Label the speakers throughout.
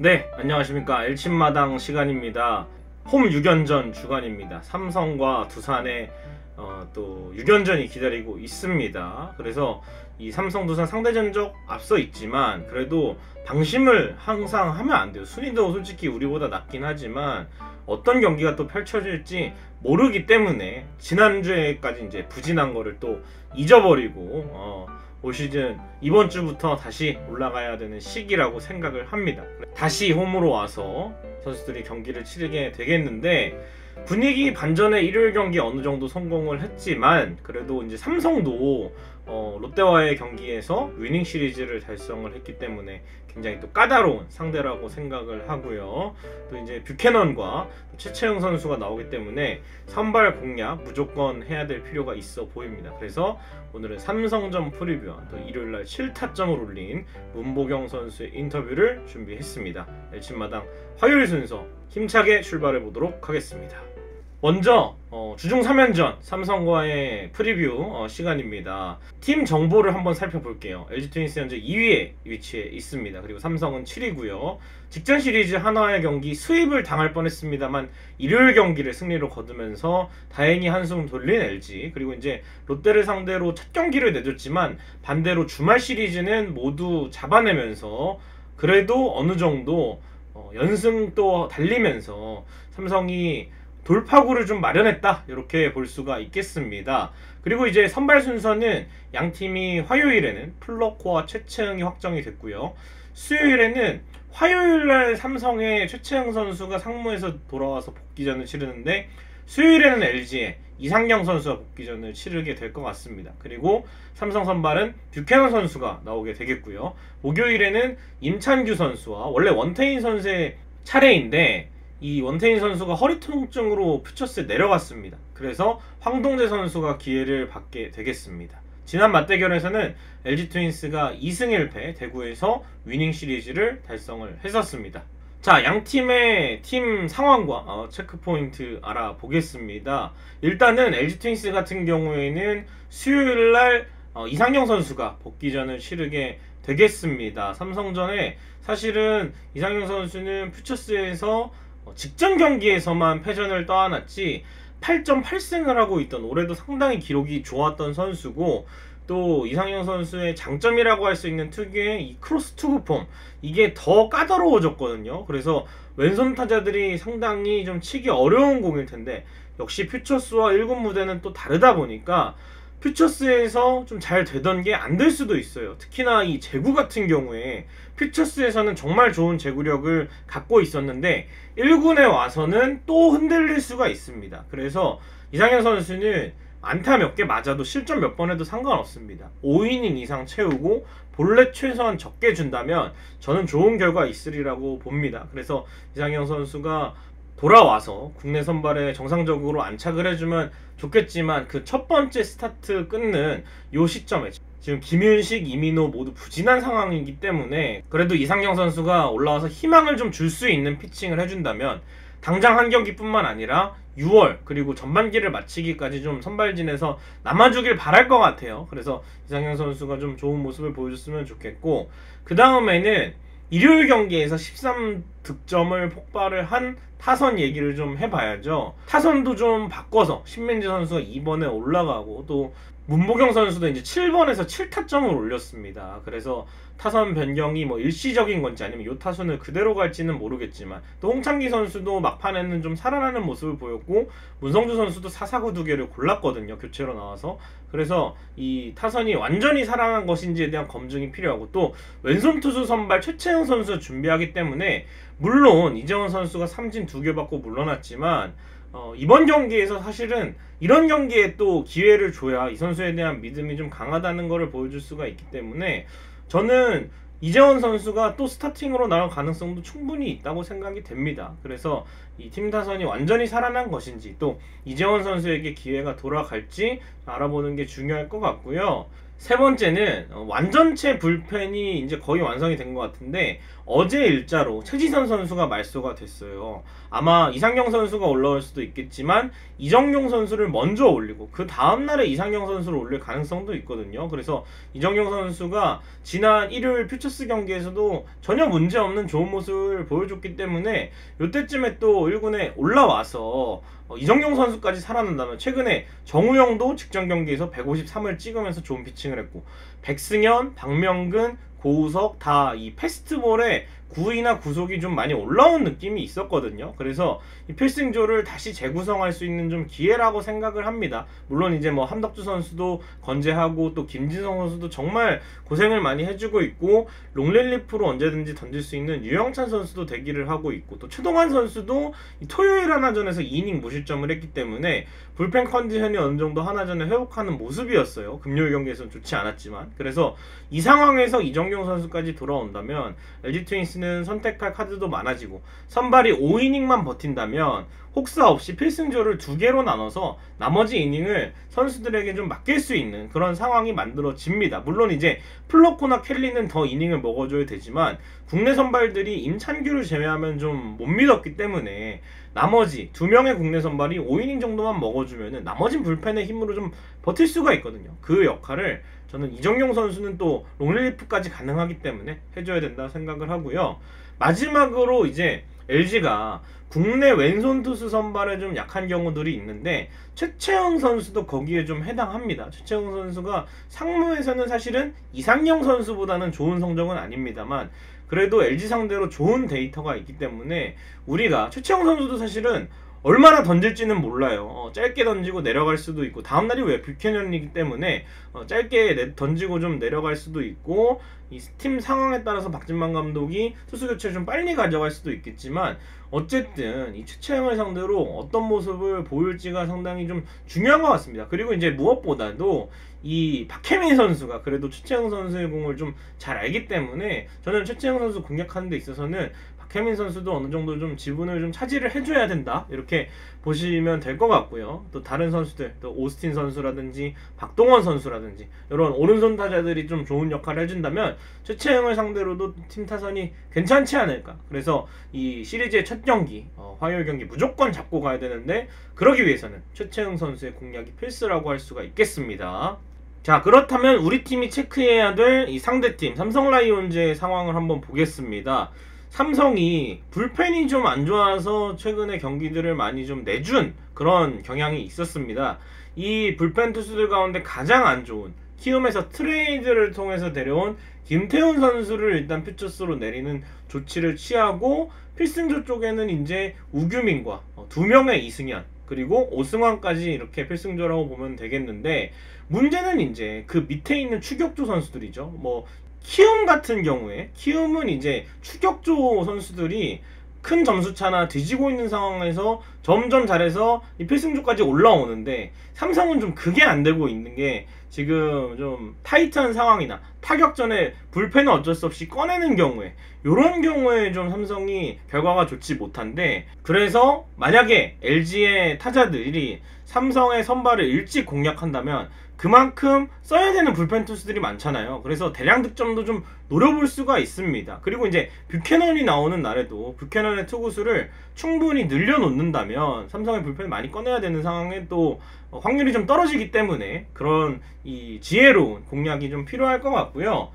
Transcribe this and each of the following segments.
Speaker 1: 네, 안녕하십니까. 엘친마당 시간입니다. 홈 6연전 주간입니다. 삼성과 두산의 어, 또 6연전이 기다리고 있습니다. 그래서 이 삼성 두산 상대 전적 앞서 있지만 그래도 방심을 항상 하면 안 돼요. 순위도 솔직히 우리보다 낮긴 하지만 어떤 경기가 또 펼쳐질지 모르기 때문에 지난주에까지 이제 부진한 거를 또 잊어버리고 어, 올 시즌 이번 주부터 다시 올라가야 되는 시기라고 생각을 합니다. 다시 홈으로 와서 선수들이 경기를 치르게 되겠는데 분위기 반전의 일요일 경기 어느 정도 성공을 했지만 그래도 이제 삼성도 어, 롯데와의 경기에서 위닝 시리즈를 달성을 했기 때문에 굉장히 또 까다로운 상대라고 생각을 하고요. 또 이제 뷰캐넌과 최채영 선수가 나오기 때문에 선발 공략 무조건 해야 될 필요가 있어 보입니다. 그래서 오늘은 삼성전 프리뷰와 또 일요일날 7타점을 올린 문보경 선수의 인터뷰를 준비했습니다. 엘친마당 화요일 순서 힘차게 출발해 보도록 하겠습니다. 먼저 어, 주중 3연전 삼성과의 프리뷰 어, 시간입니다. 팀 정보를 한번 살펴볼게요. LG 트윈스 현재 2위에 위치해 있습니다. 그리고 삼성은 7위고요. 직전 시리즈 한화의 경기 sweep을 당할 뻔했습니다만 일요일 경기를 승리로 거두면서 다행히 한숨 돌린 LG 그리고 이제 롯데를 상대로 첫 경기를 내줬지만 반대로 주말 시리즈는 모두 잡아내면서 그래도 어느 정도 어, 연승 또 달리면서 삼성이 돌파구를 좀 마련했다 이렇게 볼 수가 있겠습니다. 그리고 이제 선발 순서는 양 팀이 화요일에는 플러코와 최채영이 확정이 됐고요. 수요일에는 화요일날 삼성의 최채영 선수가 상무에서 돌아와서 복귀전을 치르는데 수요일에는 LG의 이상경 선수가 복귀전을 치르게 될 것 같습니다. 그리고 삼성 선발은 뷰캐넌 선수가 나오게 되겠고요. 목요일에는 임찬규 선수와 원래 원태인 선수의 차례인데 이 원태인 선수가 허리 통증으로 퓨처스에 내려갔습니다. 그래서 황동재 선수가 기회를 받게 되겠습니다. 지난 맞대결에서는 LG 트윈스가 2승 1패 대구에서 위닝 시리즈를 달성을 했었습니다. 자, 양 팀의 팀 상황과 어, 체크 포인트 알아보겠습니다. 일단은 LG 트윈스 같은 경우에는 수요일 날 어, 이상영 선수가 복귀전을 치르게 되겠습니다. 삼성전에 사실은 이상영 선수는 퓨처스에서 어, 직전 경기에서만 패전을 떠안았지 8.8승을 하고 있던 올해도 상당히 기록이 좋았던 선수고 또 이상영 선수의 장점이라고 할 수 있는 특유의 이 크로스 투구 폼 이게 더 까다로워졌거든요. 그래서 왼손 타자들이 상당히 좀 치기 어려운 공일 텐데 역시 퓨처스와 1군 무대는 또 다르다 보니까 퓨처스에서 좀 잘 되던 게 안 될 수도 있어요. 특히나 이 제구 같은 경우에 퓨처스에서는 정말 좋은 제구력을 갖고 있었는데 1군에 와서는 또 흔들릴 수가 있습니다. 그래서 이상현 선수는 안타 몇 개 맞아도 실점 몇 번 해도 상관없습니다. 5이닝 이상 채우고 본래 최소한 적게 준다면 저는 좋은 결과 있으리라고 봅니다. 그래서 이상영 선수가 돌아와서 국내 선발에 정상적으로 안착을 해주면 좋겠지만 그 첫 번째 스타트 끊는 요 시점에 지금 김윤식, 이민호 모두 부진한 상황이기 때문에 그래도 이상영 선수가 올라와서 희망을 좀 줄 수 있는 피칭을 해준다면 당장 한 경기뿐만 아니라 6월 그리고 전반기를 마치기까지 좀 선발진에서 남아주길 바랄 것 같아요. 그래서 이상영 선수가 좀 좋은 모습을 보여줬으면 좋겠고 그 다음에는 일요일 경기에서 13득점을 폭발을 한 타선 얘기를 좀 해봐야죠. 타선도 좀 바꿔서 신민지 선수가 2번에 올라가고 또 문보경 선수도 이제 7번에서 7타점을 올렸습니다. 그래서 타선 변경이 뭐 일시적인 건지 아니면 요 타선을 그대로 갈지는 모르겠지만 또 홍창기 선수도 막판에는 좀 살아나는 모습을 보였고 문성주 선수도 사사구 두 개를 골랐거든요. 교체로 나와서 그래서 이 타선이 완전히 살아난 것인지에 대한 검증이 필요하고 또 왼손 투수 선발 최채영 선수 준비하기 때문에 물론 이재원 선수가 삼진 두 개 받고 물러났지만 어, 이번 경기에서 사실은 이런 경기에 또 기회를 줘야 이 선수에 대한 믿음이 좀 강하다는 것을 보여줄 수가 있기 때문에 저는 이재원 선수가 또 스타팅으로 나올 가능성도 충분히 있다고 생각이 됩니다. 그래서 이 팀 타선이 완전히 살아난 것인지 또 이재원 선수에게 기회가 돌아갈지 알아보는 게 중요할 것 같고요. 세 번째는 어, 완전체 불펜이 이제 거의 완성이 된 것 같은데 어제 일자로 최지선 선수가 말소가 됐어요. 아마 이상경 선수가 올라올 수도 있겠지만 이정용 선수를 먼저 올리고 그 다음 날에 이상경 선수를 올릴 가능성도 있거든요. 그래서 이정용 선수가 지난 일요일 퓨처스 경기에서도 전혀 문제 없는 좋은 모습을 보여줬기 때문에 이때쯤에 또 1군에 올라와서 어, 이정용 선수까지 살아난다면 최근에 정우영도 직전 경기에서 153을 찍으면서 좋은 피칭을 했고 백승현, 박명근, 고우석 다 이 패스트볼에 구위나 구속이 좀 많이 올라온 느낌이 있었거든요. 그래서 이 필승조를 다시 재구성할 수 있는 좀 기회라고 생각을 합니다. 물론 이제 뭐 함덕주 선수도 건재하고 또 김진성 선수도 정말 고생을 많이 해주고 있고 롱릴리프로 언제든지 던질 수 있는 유영찬 선수도 대기를 하고 있고 또 최동환 선수도 토요일 하나전에서 2이닝 무실점을 했기 때문에 불펜 컨디션이 어느 정도 하나전에 회복하는 모습이었어요. 금요일 경기에서는 좋지 않았지만 그래서 이 상황에서 이정용 선수까지 돌아온다면 LG 트윈스 는 선택할 카드도 많아지고 선발이 5이닝만 버틴다면 혹사 없이 필승조를 두 개로 나눠서 나머지 이닝을 선수들에게 좀 맡길 수 있는 그런 상황이 만들어집니다. 물론 이제 플로코나 켈리는 더 이닝을 먹어줘야 되지만 국내 선발들이 임찬규를 제외하면 좀 못 믿었기 때문에 나머지 두 명의 국내 선발이 5이닝 정도만 먹어주면 나머진 불펜의 힘으로 좀 버틸 수가 있거든요. 그 역할을 저는 이정용 선수는 또 롱릴리프까지 가능하기 때문에 해줘야 된다 생각을 하고요. 마지막으로 이제 LG가 국내 왼손 투수 선발에 좀 약한 경우들이 있는데 최채영 선수도 거기에 좀 해당합니다. 최채영 선수가 상무에서는 사실은 이상영 선수보다는 좋은 성적은 아닙니다만 그래도 LG 상대로 좋은 데이터가 있기 때문에 우리가 최채영 선수도 사실은 얼마나 던질지는 몰라요. 어, 짧게 던지고 내려갈 수도 있고 다음 날이 왜 뷰캐년이기 때문에 어, 짧게 내, 던지고 좀 내려갈 수도 있고 이 팀 상황에 따라서 박진만 감독이 투수 교체를 좀 빨리 가져갈 수도 있겠지만 어쨌든 이 최채영을 상대로 어떤 모습을 보일지가 상당히 좀 중요한 것 같습니다. 그리고 이제 무엇보다도 이 박혜민 선수가 그래도 최채영 선수의 공을 좀 잘 알기 때문에 저는 최채영 선수 공략하는 데 있어서는 박혜민 선수도 어느 정도 좀 지분을 좀 차지를 해줘야 된다 이렇게 보시면 될 것 같고요. 또 다른 선수들, 또 오스틴 선수라든지 박동원 선수라든지 이런 오른손 타자들이 좀 좋은 역할을 해준다면 최채영을 상대로도 팀 타선이 괜찮지 않을까. 그래서 이 시리즈의 첫 경기, 어, 화요일 경기 무조건 잡고 가야 되는데 그러기 위해서는 최채영 선수의 공략이 필수라고 할 수가 있겠습니다. 자 그렇다면 우리 팀이 체크해야 될 이 상대팀 삼성 라이온즈의 상황을 한번 보겠습니다. 삼성이 불펜이 좀 안 좋아서 최근에 경기들을 많이 좀 내준 그런 경향이 있었습니다. 이 불펜 투수들 가운데 가장 안 좋은 키움에서 트레이드를 통해서 데려온 김태훈 선수를 일단 퓨처스로 내리는 조치를 취하고 필승조 쪽에는 이제 우규민과 어, 두 명의 이승현 그리고 오승환까지 이렇게 필승조라고 보면 되겠는데 문제는 이제 그 밑에 있는 추격조 선수들이죠. 뭐 키움 같은 경우에 키움은 이제 추격조 선수들이 큰 점수차나 뒤지고 있는 상황에서 점점 잘해서 이 필승조까지 올라오는데 삼성은 좀 그게 안 되고 있는 게 지금 좀 타이트한 상황이나 타격전에 불펜을 어쩔 수 없이 꺼내는 경우에 이런 경우에 좀 삼성이 결과가 좋지 못한데 그래서 만약에 LG의 타자들이 삼성의 선발을 일찍 공략한다면 그만큼 써야 되는 불펜 투수들이 많잖아요. 그래서 대량 득점도 좀 노려볼 수가 있습니다. 그리고 이제 뷰캐넌이 나오는 날에도 뷰캐넌의 투구수를 충분히 늘려놓는다면 삼성의 불펜을 많이 꺼내야 되는 상황에 또 확률이 좀 떨어지기 때문에 그런 이 지혜로운 공략이 좀 필요할 것 같고요.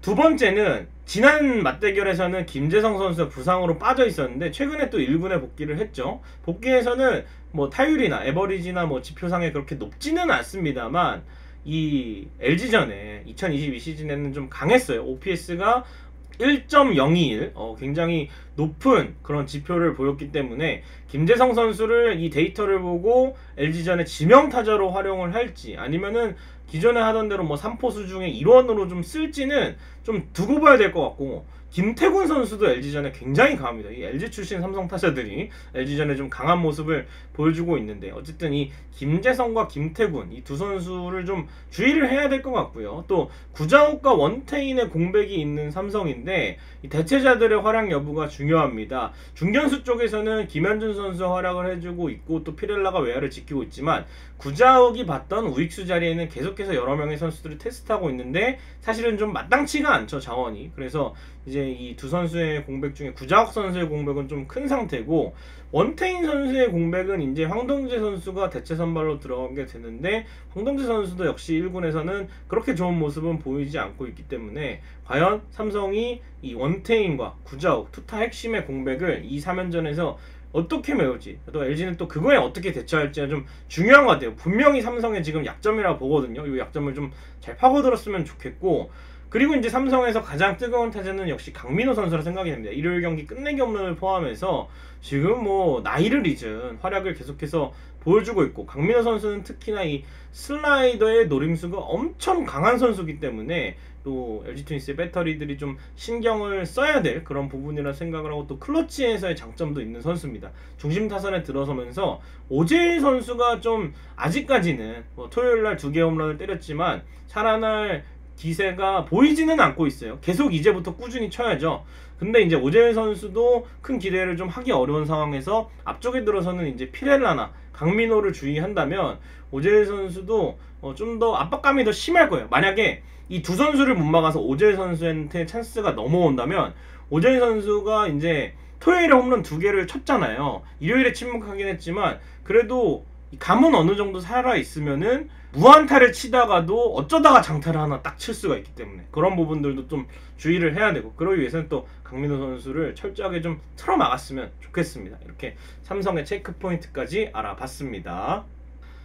Speaker 1: 두 번째는 지난 맞대결에서는 김재성 선수가 부상으로 빠져 있었는데 최근에 또 1군에 복귀를 했죠. 복귀에서는 뭐 타율이나 에버리지나 뭐 지표상에 그렇게 높지는 않습니다만 이 LG전에 2022 시즌에는 좀 강했어요. OPS가 1.021 어, 굉장히 높은 그런 지표를 보였기 때문에 김재성 선수를 이 데이터를 보고 LG전에 지명 타자로 활용을 할지 아니면은 기존에 하던 대로 뭐 3포수 중에 일원으로 좀 쓸지는 좀 두고 봐야 될 것 같고 김태군 선수도 LG전에 굉장히 강합니다. 이 LG 출신 삼성 타자들이 LG전에 좀 강한 모습을 보여주고 있는데 어쨌든 이 김재성과 김태군 이 두 선수를 좀 주의를 해야 될 것 같고요. 또 구자욱과 원태인의 공백이 있는 삼성인데 이 대체자들의 활약 여부가 중요합니다. 중견수 쪽에서는 김현준 선수 활약을 해주고 있고 또 피렐라가 외야를 지키고 있지만 구자욱이 봤던 우익수 자리에는 계속해서 여러 명의 선수들을 테스트하고 있는데 사실은 좀 마땅치가 않죠 자원이. 그래서 이제 이 두 선수의 공백 중에 구자욱 선수의 공백은 좀 큰 상태고 원태인 선수의 공백은 이제 황동재 선수가 대체 선발로 들어가게 되는데 황동재 선수도 역시 1군에서는 그렇게 좋은 모습은 보이지 않고 있기 때문에 과연 삼성이 이 원태인과 구자욱 투타 핵심의 공백을 이 3연전에서 어떻게 메울지 또 LG는 또 그거에 어떻게 대처할지가 좀 중요한 것 같아요. 분명히 삼성의 지금 약점이라고 보거든요. 이 약점을 좀 잘 파고들었으면 좋겠고 그리고 이제 삼성에서 가장 뜨거운 타자는 역시 강민호 선수라 생각이 됩니다. 일요일 경기 끝내기 홈런을 포함해서 지금 뭐 나이를 잊은 활약을 계속해서 보여주고 있고 강민호 선수는 특히나 이 슬라이더의 노림수가 엄청 강한 선수기 때문에 또 LG 트윈스의 배터리들이 좀 신경을 써야 될 그런 부분이라 생각을 하고 또 클러치에서의 장점도 있는 선수입니다. 중심 타선에 들어서면서 오재일 선수가 좀 아직까지는 뭐 토요일 날 두 개 홈런을 때렸지만 살아날 기세가 보이지는 않고 있어요. 계속 이제부터 꾸준히 쳐야죠. 근데 이제 오재일 선수도 큰 기대를 좀 하기 어려운 상황에서 앞쪽에 들어서는 이제 피렐라나 강민호를 주의한다면 오재일 선수도 어 좀 더 압박감이 더 심할 거예요. 만약에 이 두 선수를 못 막아서 오재일 선수한테 찬스가 넘어온다면 오재일 선수가 이제 토요일에 홈런 두 개를 쳤잖아요. 일요일에 침묵하긴 했지만 그래도 감은 어느 정도 살아 있으면은 무한타를 치다가도 어쩌다가 장타를 하나 딱 칠 수가 있기 때문에 그런 부분들도 좀 주의를 해야 되고 그러기 위해서는 또 강민호 선수를 철저하게 좀 틀어 막았으면 좋겠습니다. 이렇게 삼성의 체크 포인트까지 알아봤습니다.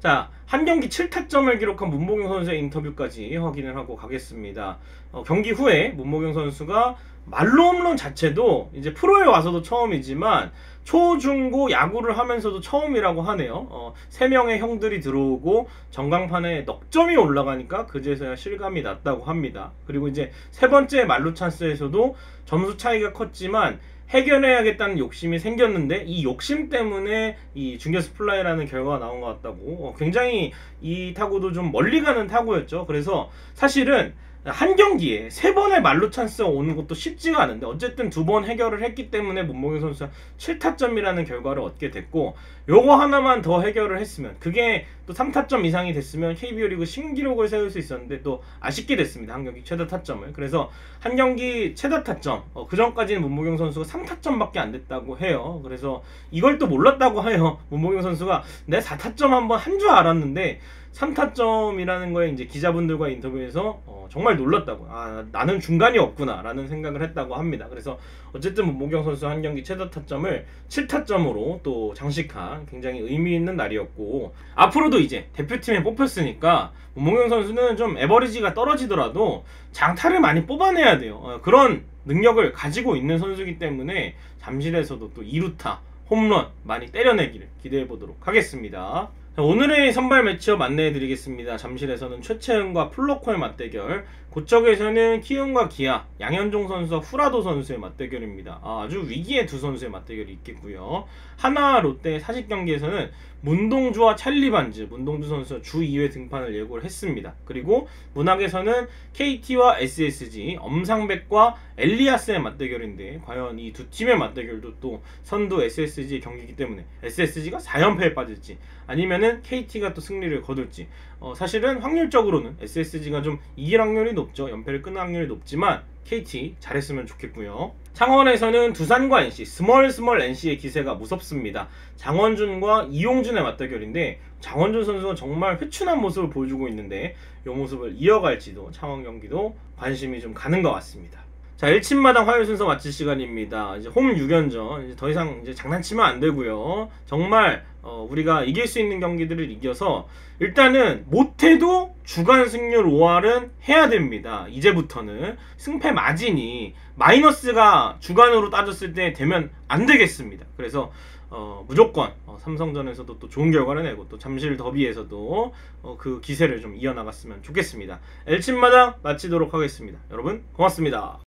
Speaker 1: 자, 한 경기 7타점을 기록한 문보경 선수의 인터뷰까지 확인을 하고 가겠습니다. 어, 경기 후에 문보경 선수가 말로 홈런 자체도 이제 프로에 와서도 처음이지만 초, 중, 고 야구를 하면서도 처음이라고 하네요. 어, 3명의 형들이 들어오고 전광판에 넉 점이 올라가니까 그제서야 실감이 났다고 합니다. 그리고 이제 세 번째 말로 찬스에서도 점수 차이가 컸지만 해결해야겠다는 욕심이 생겼는데 이 욕심 때문에 이 중견수 플라이라는 결과가 나온 것 같다고 어, 굉장히 이 타구도 좀 멀리 가는 타구였죠. 그래서 사실은 한 경기에 세 번의 만루 찬스가 오는 것도 쉽지가 않은데 어쨌든 두 번 해결을 했기 때문에 문보경 선수가 7타점이라는 결과를 얻게 됐고 요거 하나만 더 해결을 했으면 그게 또 3타점 이상이 됐으면 KBO 리그 신기록을 세울 수 있었는데 또 아쉽게 됐습니다. 한 경기 최다 타점을. 그래서 한 경기 최다 타점 어, 그 전까지는 문보경 선수가 3타점밖에 안 됐다고 해요. 그래서 이걸 또 몰랐다고 해요. 문보경 선수가 내 4타점 한번 한 줄 알았는데 3타점이라는 거에 이제 기자분들과 인터뷰에서 어, 정말 놀랐다고. 아, 나는 중간이 없구나. 라는 생각을 했다고 합니다. 그래서 어쨌든 문보경 선수 한 경기 최다 타점을 7타점으로 또 장식한 굉장히 의미 있는 날이었고, 앞으로도 이제 대표팀에 뽑혔으니까 문보경 선수는 좀 에버리지가 떨어지더라도 장타를 많이 뽑아내야 돼요. 어, 그런 능력을 가지고 있는 선수이기 때문에 잠실에서도 또 2루타, 홈런 많이 때려내기를 기대해 보도록 하겠습니다. 오늘의 선발 매치업 안내해드리겠습니다. 잠실에서는 최채은과 플로코의 맞대결, 고척에서는 키움과 기아, 양현종 선수와 후라도 선수의 맞대결입니다. 아, 주 위기의 두 선수의 맞대결이 있겠고요. 하나 롯데 사직 경기에서는 문동주와 찰리 반즈, 문동주 선수 주 2회 등판을 예고를 했습니다. 그리고 문학에서는 KT와 SSG, 엄상백과 엘리아스의 맞대결인데 과연 이 두 팀의 맞대결도 또 선두 SSG의 경기이기 때문에 SSG가 4연패에 빠질지 아니면은 KT가 또 승리를 거둘지 어, 사실은 확률적으로는 SSG가 좀 이길 확률이 높 죠. 연패를 끊을 확률이 높지만 KT 잘했으면 좋겠고요. 창원에서는 두산과 NC, 스몰 스몰 NC의 기세가 무섭습니다. 장원준과 이용준의 맞대결인데 장원준 선수가 정말 회춘한 모습을 보여주고 있는데 이 모습을 이어갈지도 창원 경기도 관심이 좀 가는 것 같습니다. 자, 1침마당 화요일 순서 마칠 시간입니다. 이제 홈 6연전. 이제 더 이상 이제 장난치면 안 되고요. 정말 어, 우리가 이길 수 있는 경기들을 이겨서 일단은 못해도 주간 승률 5할은 해야 됩니다. 이제부터는 승패 마진이 마이너스가 주간으로 따졌을 때 되면 안 되겠습니다. 그래서 어, 무조건 어, 삼성전에서도 또 좋은 결과를 내고 또 잠실 더비에서도 어, 그 기세를 좀 이어나갔으면 좋겠습니다. 엘친마다 마치도록 하겠습니다. 여러분 고맙습니다.